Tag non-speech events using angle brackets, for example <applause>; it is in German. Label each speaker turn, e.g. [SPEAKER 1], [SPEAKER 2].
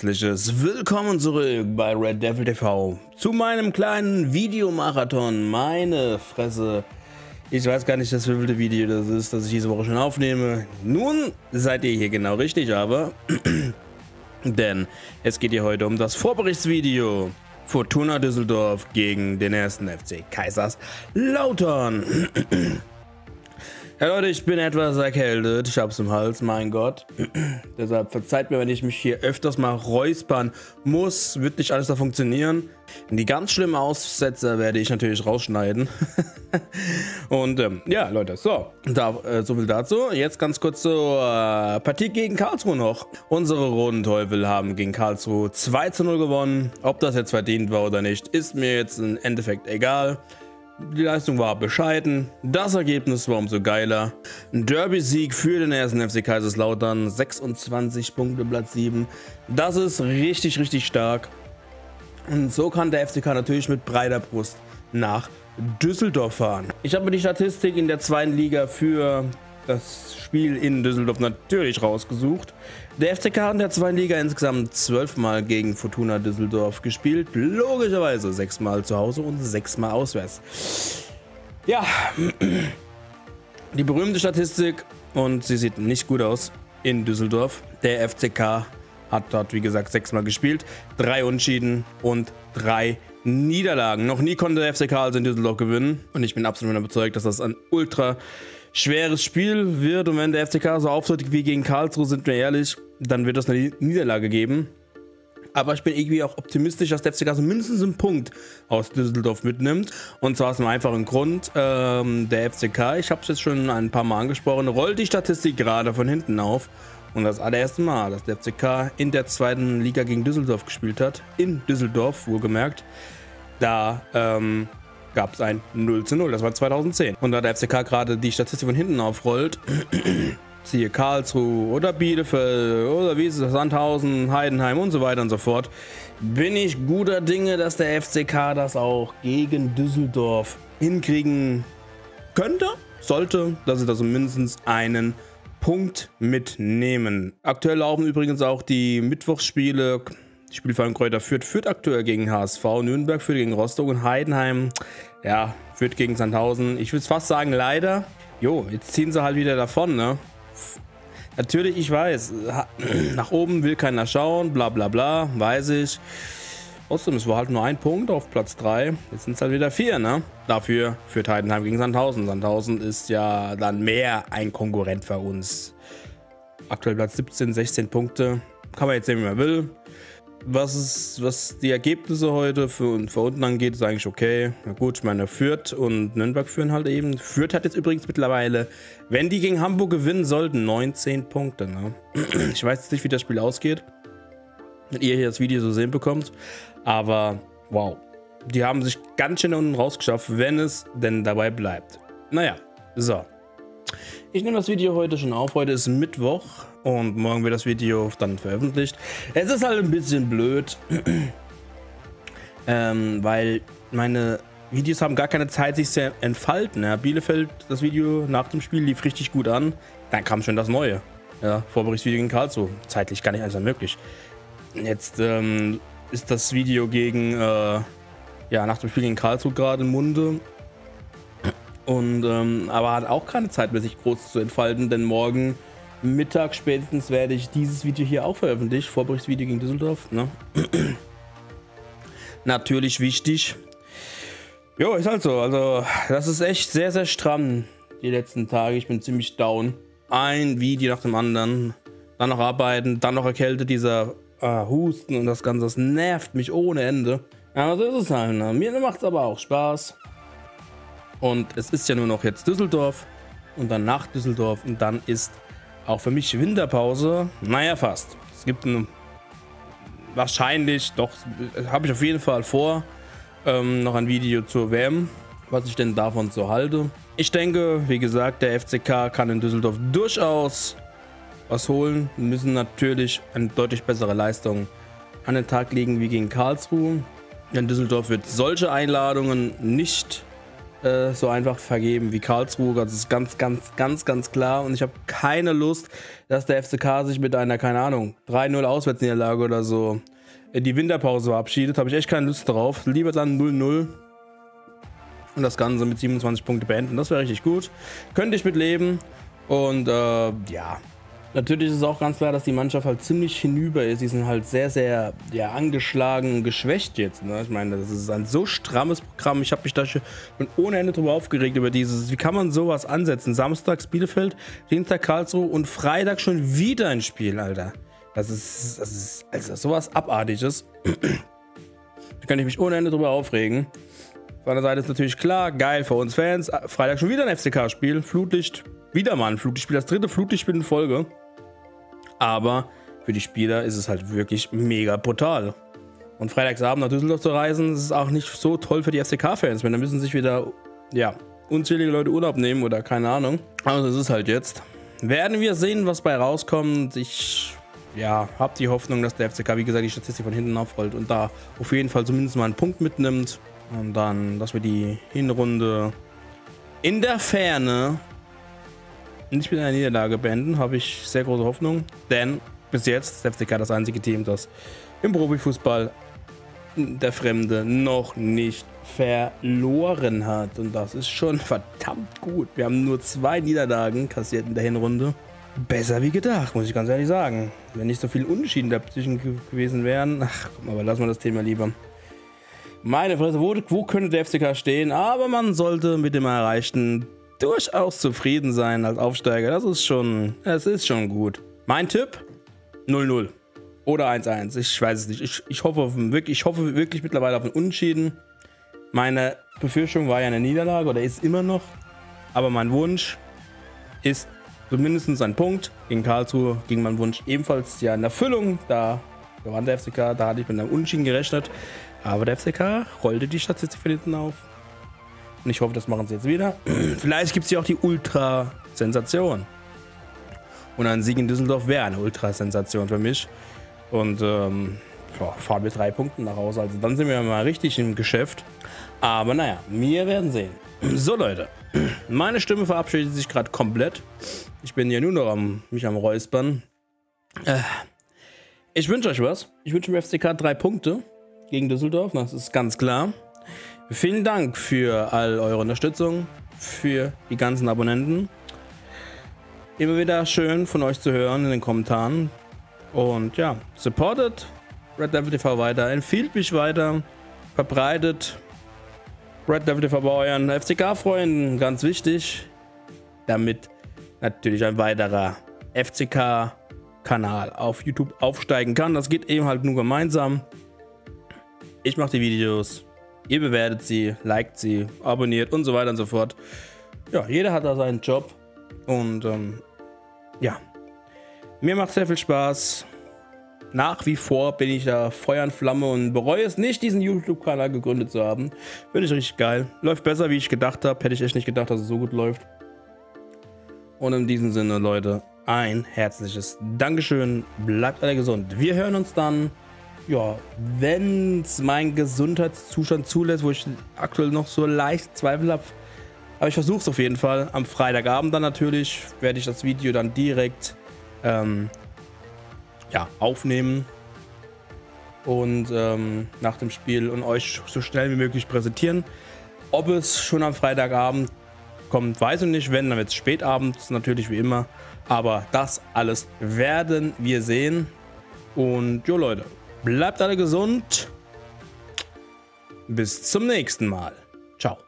[SPEAKER 1] herzliches Willkommen zurück bei Red Devil TV zu meinem kleinen Videomarathon. Meine Fresse. Ich weiß gar nicht, das wievielte Video das ist, das ich diese Woche schon aufnehme. Nun seid ihr hier genau richtig, aber... <clears throat> denn es geht hier heute um das Vorberichtsvideo. Fortuna Düsseldorf gegen den ersten FC Kaiserslautern. <clears throat> Ja Leute, ich bin etwas erkältet, ich hab's im Hals, mein Gott. <clears throat> Deshalb verzeiht mir, wenn ich mich hier öfters mal räuspern muss, wird nicht alles da funktionieren. Die ganz schlimmen Aussetzer werde ich natürlich rausschneiden. <laughs> Und ähm, ja Leute, so, da, äh, so viel dazu. Jetzt ganz kurz zur äh, Partie gegen Karlsruhe noch. Unsere Roten Teufel haben gegen Karlsruhe 2 zu 0 gewonnen. Ob das jetzt verdient war oder nicht, ist mir jetzt im Endeffekt egal. Die Leistung war bescheiden, das Ergebnis war umso geiler. Ein Derby-Sieg für den ersten FC Kaiserslautern, 26 Punkte, Platz 7. Das ist richtig, richtig stark. Und so kann der FCK natürlich mit breiter Brust nach Düsseldorf fahren. Ich habe mir die Statistik in der zweiten Liga für das Spiel in Düsseldorf natürlich rausgesucht. Der FCK hat in der zweiten Liga insgesamt zwölfmal gegen Fortuna Düsseldorf gespielt. Logischerweise sechsmal zu Hause und sechsmal auswärts. Ja, die berühmte Statistik und sie sieht nicht gut aus in Düsseldorf. Der FCK hat dort, wie gesagt, sechsmal gespielt. Drei Unschieden und drei Niederlagen. Noch nie konnte der FCK also in Düsseldorf gewinnen. Und ich bin absolut überzeugt, dass das ein ultra schweres Spiel wird. Und wenn der FCK so auftritt wie gegen Karlsruhe, sind wir ehrlich, dann wird das eine Niederlage geben. Aber ich bin irgendwie auch optimistisch, dass der FCK so mindestens einen Punkt aus Düsseldorf mitnimmt. Und zwar aus einem einfachen Grund. Ähm, der FCK, ich habe es jetzt schon ein paar Mal angesprochen, rollt die Statistik gerade von hinten auf. Und das allererste Mal, dass der FCK in der zweiten Liga gegen Düsseldorf gespielt hat. In Düsseldorf, wohlgemerkt. Da ähm, gab es ein 0 zu 0. Das war 2010. Und da der FCK gerade die Statistik von hinten aufrollt, <clears throat> siehe Karlsruhe oder Bielefeld oder wie ist es, Sandhausen, Heidenheim und so weiter und so fort, bin ich guter Dinge, dass der FCK das auch gegen Düsseldorf hinkriegen könnte, sollte, dass sie da so mindestens einen Punkt mitnehmen. Aktuell laufen übrigens auch die Mittwochsspiele die Spielverein Kräuter führt, führt aktuell gegen HSV, Nürnberg führt gegen Rostock und Heidenheim, ja, führt gegen Sandhausen. Ich würde fast sagen, leider. Jo, jetzt ziehen sie halt wieder davon, ne? Natürlich, ich weiß, <clears throat> nach oben will keiner schauen, bla bla bla, weiß ich. Trotzdem, es war halt nur ein Punkt auf Platz 3. Jetzt sind es halt wieder vier, ne? Dafür führt Heidenheim gegen Sandhausen. Sandhausen ist ja dann mehr ein Konkurrent für uns. Aktuell Platz 17, 16 Punkte. Kann man jetzt sehen, wie man will was, ist, was die Ergebnisse heute für, für unten angeht, ist eigentlich okay. Na gut, ich meine, Fürth und Nürnberg führen halt eben. Fürth hat jetzt übrigens mittlerweile, wenn die gegen Hamburg gewinnen sollten, 19 Punkte. Ne? <clears throat> Ich weiß jetzt nicht, wie das Spiel ausgeht. Wenn ihr hier das Video so sehen bekommt. Aber wow, die haben sich ganz schön unten rausgeschafft, wenn es denn dabei bleibt. Naja, so. Ich nehme das Video heute schon auf. Heute ist Mittwoch und morgen wird das Video dann veröffentlicht. Es ist halt ein bisschen blöd, <clears throat> ähm, weil meine Videos haben gar keine Zeit, sich zu entfalten. Ja, Bielefeld, das Video nach dem Spiel lief richtig gut an. Dann kam schon das Neue. Ja, Vorberichtsvideo gegen Karlsruhe. Zeitlich gar nicht alles möglich. Jetzt ähm, ist das Video gegen, äh, ja, nach dem Spiel gegen Karlsruhe gerade im Munde. Und, ähm, aber hat auch keine Zeit mehr, sich groß zu entfalten, denn morgen Mittag spätestens werde ich dieses Video hier auch veröffentlichen. Vorberichtsvideo gegen Düsseldorf. Ne? <clears throat> Natürlich wichtig. Jo, ist halt so. Also, das ist echt sehr, sehr stramm die letzten Tage. Ich bin ziemlich down. Ein Video nach dem anderen. Dann noch arbeiten, dann noch erkältet, dieser äh, Husten und das Ganze. Das nervt mich ohne Ende. Aber so ist es halt. Ne? Mir macht es aber auch Spaß. Und es ist ja nur noch jetzt Düsseldorf und dann nach Düsseldorf und dann ist auch für mich Winterpause. Naja, fast. Es gibt ein, wahrscheinlich, doch, habe ich auf jeden Fall vor, ähm, noch ein Video zur WM, was ich denn davon so halte. Ich denke, wie gesagt, der FCK kann in Düsseldorf durchaus was holen. Wir müssen natürlich eine deutlich bessere Leistung an den Tag legen wie gegen Karlsruhe. In Düsseldorf wird solche Einladungen nicht äh, so einfach vergeben wie Karlsruhe. Das ist ganz, ganz, ganz, ganz klar. Und ich habe keine Lust, dass der FCK sich mit einer, keine Ahnung, 3-0 Auswärtsniederlage oder so in die Winterpause verabschiedet. Habe ich echt keine Lust drauf. Lieber dann 0-0 und das Ganze mit 27 Punkten beenden. Das wäre richtig gut. Könnte ich mit leben. Und äh, ja, Natürlich ist es auch ganz klar, dass die Mannschaft halt ziemlich hinüber ist. Die sind halt sehr, sehr ja, angeschlagen und geschwächt jetzt. Ne? Ich meine, das ist ein so strammes Programm. Ich habe mich da schon ohne Ende drüber aufgeregt, über dieses, wie kann man sowas ansetzen? Samstags Bielefeld, Dienstag Karlsruhe und Freitag schon wieder ein Spiel, Alter. Das ist, das ist also sowas Abartiges. da kann ich mich ohne Ende drüber aufregen. Von der Seite ist natürlich klar, geil für uns Fans. Freitag schon wieder ein FCK-Spiel. Flutlicht, wieder mal ein Flutlichtspiel. Das dritte Flutlichtspiel in Folge. Aber für die Spieler ist es halt wirklich mega brutal. Und freitagsabend nach Düsseldorf zu reisen, ist auch nicht so toll für die FCK-Fans. Weil dann müssen sich wieder, ja, unzählige Leute Urlaub nehmen oder keine Ahnung. Aber das ist halt jetzt. Werden wir sehen, was bei rauskommt. Ich, ja, habe die Hoffnung, dass der FCK, wie gesagt, die Statistik von hinten aufrollt und da auf jeden Fall zumindest mal einen Punkt mitnimmt. Und dann, dass wir die Hinrunde in der Ferne nicht mit einer Niederlage beenden, habe ich sehr große Hoffnung. Denn bis jetzt ist FCK das einzige Team, das im Profifußball der Fremde noch nicht verloren hat. Und das ist schon <laughs> verdammt gut. Wir haben nur zwei Niederlagen kassiert in der Hinrunde. Besser wie gedacht, muss ich ganz ehrlich sagen. Wenn nicht so viel Unentschieden dazwischen gewesen wären. Ach, komm, aber lassen wir das Thema lieber. Meine Fresse, wo, wo könnte der FCK stehen? Aber man sollte mit dem Erreichten durchaus zufrieden sein als Aufsteiger. Das ist schon, das ist schon gut. Mein Tipp? 0-0. Oder 1-1. Ich weiß es nicht. Ich, ich, hoffe auf, wirklich, ich hoffe wirklich mittlerweile auf ein Unentschieden. Meine Befürchtung war ja eine Niederlage oder ist immer noch. Aber mein Wunsch ist zumindest ein Punkt. Gegen Karlsruhe ging mein Wunsch ebenfalls ja in Erfüllung. Da gewann der FCK, da hatte ich mit einem Unentschieden gerechnet. Aber der FCK rollte die Statistik von hinten auf. Und ich hoffe, das machen sie jetzt wieder. <clears throat> Vielleicht gibt es ja auch die Ultra-Sensation. Und ein Sieg in Düsseldorf wäre eine Ultra-Sensation für mich. Und ähm, ja, fahren wir drei Punkte nach Hause. Also dann sind wir mal richtig im Geschäft. Aber naja, wir werden sehen. <clears throat> So Leute, <clears throat> meine Stimme verabschiedet sich gerade komplett. Ich bin hier nur noch am, mich am Räuspern. Äh, ich wünsche euch was. Ich wünsche mir FCK drei Punkte gegen Düsseldorf. Das ist ganz klar. Vielen Dank für all eure Unterstützung, für die ganzen Abonnenten. Immer wieder schön von euch zu hören in den Kommentaren. Und ja, supportet Red Devil TV weiter, empfiehlt mich weiter, verbreitet Red Devil TV bei euren FCK-Freunden, ganz wichtig, damit natürlich ein weiterer FCK-Kanal auf YouTube aufsteigen kann. Das geht eben halt nur gemeinsam. Ich mache die Videos, Ihr bewertet sie, liked sie, abonniert und so weiter und so fort. Ja, jeder hat da seinen Job. Und ähm, ja, mir macht sehr viel Spaß. Nach wie vor bin ich da Feuer und Flamme und bereue es nicht, diesen YouTube-Kanal gegründet zu haben. Finde ich richtig geil. Läuft besser, wie ich gedacht habe. Hätte ich echt nicht gedacht, dass es so gut läuft. Und in diesem Sinne, Leute, ein herzliches Dankeschön. Bleibt alle gesund. Wir hören uns dann ja, wenn es mein Gesundheitszustand zulässt, wo ich aktuell noch so leicht Zweifel habe. Aber ich versuche es auf jeden Fall. Am Freitagabend dann natürlich werde ich das Video dann direkt ähm, ja, aufnehmen und ähm, nach dem Spiel und euch so schnell wie möglich präsentieren. Ob es schon am Freitagabend kommt, weiß ich nicht. Wenn, dann wird es spätabends natürlich wie immer. Aber das alles werden wir sehen. Und jo Leute, Bleibt alle gesund. Bis zum nächsten Mal. Ciao.